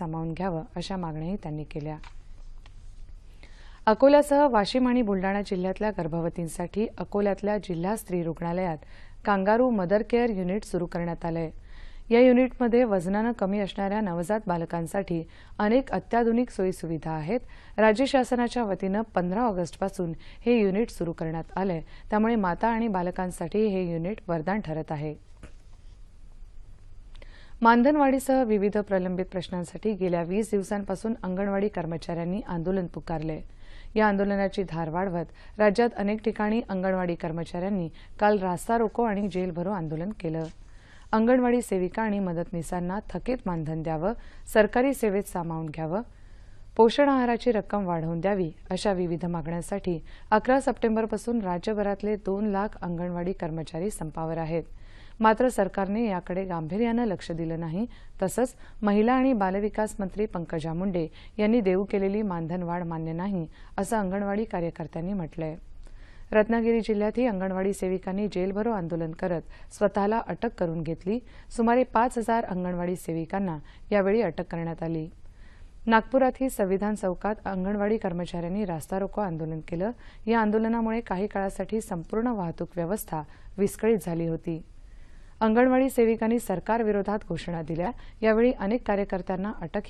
सामावून घ्यावं अशा मागण्याही त्यांनी केल्या. अकोल्यासह वाशिम आणि बुलडाणा जिल्ह्यातल्या गर्भवतींसाठी अकोल्यातल्या जिल्हा स्त्री रुग्णालयात कांगारू मदर केअर युनिट सुरू करण्यात आलंय. या युनिटमध्ये वजनानं कमी असणाऱ्या नवजात बालकांसाठी अनेक अत्याधुनिक सोयीसुविधा आहेत. राज्य शासनाच्या वतीनं पंधरा ऑगस्टपासून हे युनिट सुरू करण्यात आलंय. त्यामुळे माता आणि बालकांसाठी हे युनिट वरदान ठरत आहे. मानधनवाढीसह विविध प्रलंबित प्रश्नांसाठी गेल्या वीस दिवसांपासून अंगणवाडी कर्मचाऱ्यांनी आंदोलन पुकारले. या आंदोलनाची धार वाढवत राज्यात अनेक ठिकाणी अंगणवाडी कर्मचाऱ्यांनी काल रास्ता रोको आणि जेल भरो आंदोलन केलं. अंगणवाडी सेविका आणि मदतनीसांना थकीत मानधन द्यावं सरकारी सेवेत सामावून घ्यावं पोषण आहाराची रक्कम वाढवून द्यावी अशा विविध मागण्यांसाठी अकरा सप्टेंबरपासून राज्यभरातले दोन लाख अंगणवाडी कर्मचारी संपावर आहेत. मात्र सरकारने याकडे गांभीर्यानं लक्ष दिलं नाही. तसंच महिला आणि बालविकास मंत्री पंकजा मुंडे यांनी देऊ केलेली मानधनवाढ मान्य नाही असं अंगणवाडी कार्यकर्त्यांनी म्हटलंय. रत्नागिरी जिल्ह्यातही अंगणवाडी सेविकांनी जेलभरो आंदोलन करत स्वतःला अटक करून घेतली. सुमारे पाच हजार अंगणवाडी सेविकांना यावेळी अटक करण्यात आली. नागपुरातही संविधान चौकात अंगणवाडी कर्मचाऱ्यांनी रास्ता रोको आंदोलन केलं. या आंदोलनामुळे काही काळासाठी संपूर्ण वाहतूक व्यवस्था विस्कळीत झाली होती. अंगणवाडी सेविकांनी सरकारविरोधात घोषणा दिल्या. यावेळी अनेक कार्यकर्त्यांना अटक